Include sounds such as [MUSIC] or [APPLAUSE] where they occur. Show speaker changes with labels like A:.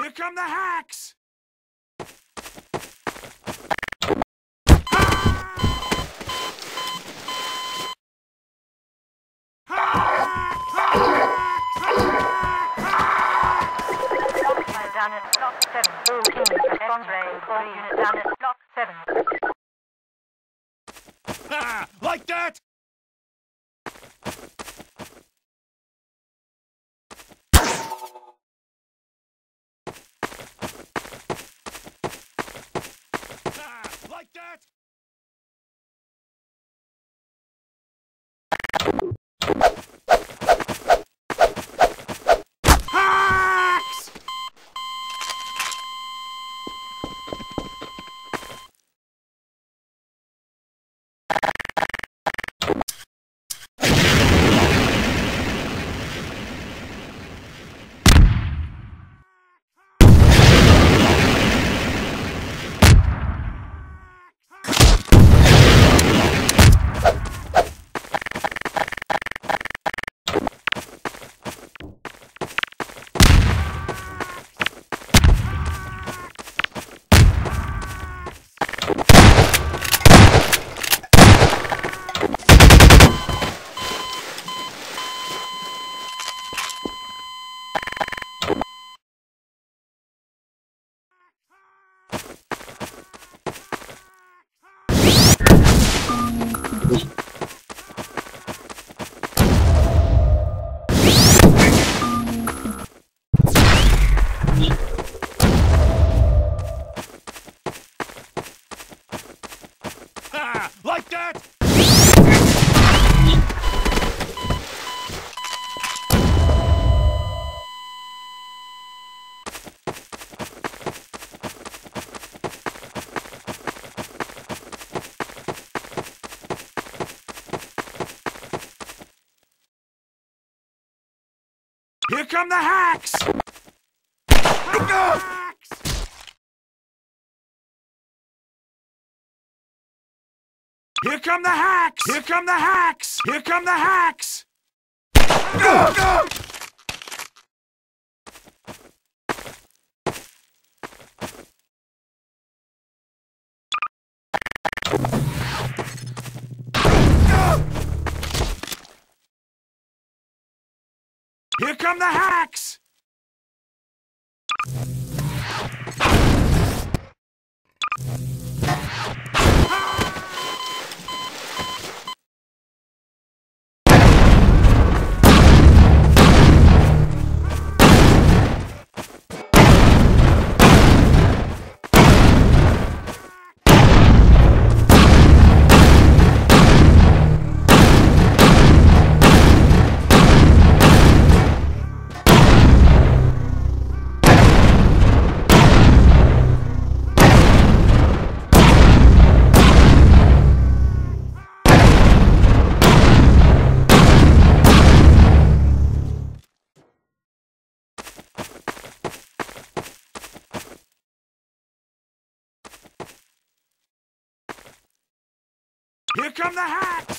A: Here come the hacks!
B: Unit down at block 7. All teams respond rate. All unit down at block 7.
A: Ha! like that? [LAUGHS] like that? Here come the hacks! [LAUGHS] Here come the hacks! Here come the hacks! Here come the hacks! Go, go! Here come the hacks! Here come the hacks!